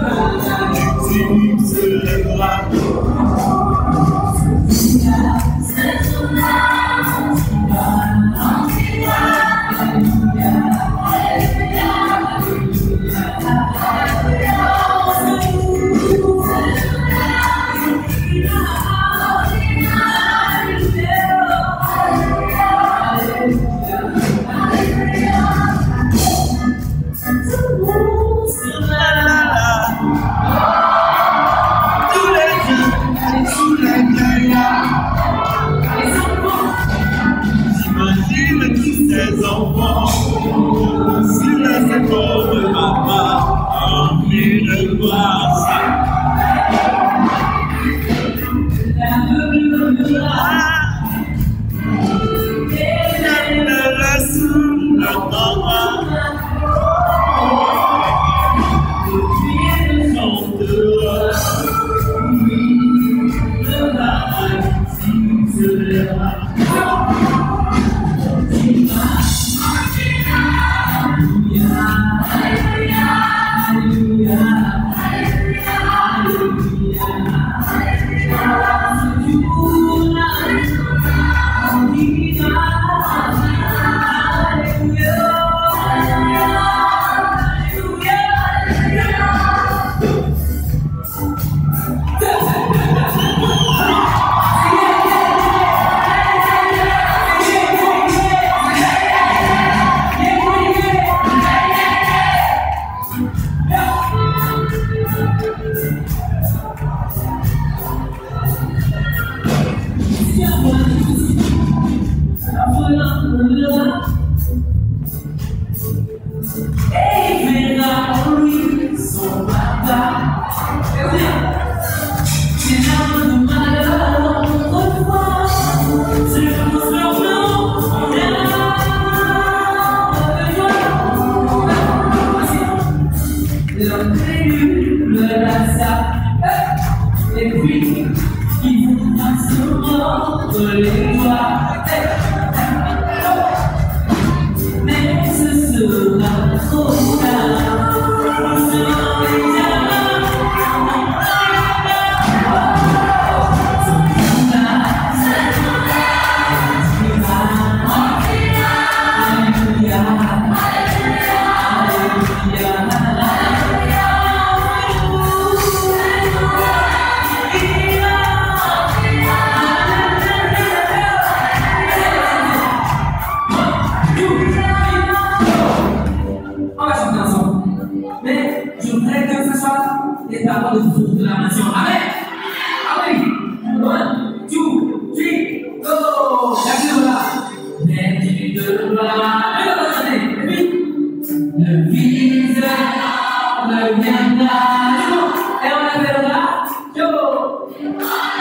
It seems to look like J'imagine tous ces enfants sur les épaules de Mille grâce. Sous le tabac, Et soit les paroles de proclamation. Amen. Amen. One, two, three, go. Lâchez là. Mais tu devras. Et puis, le visage viendra. Et on appellera. Yo.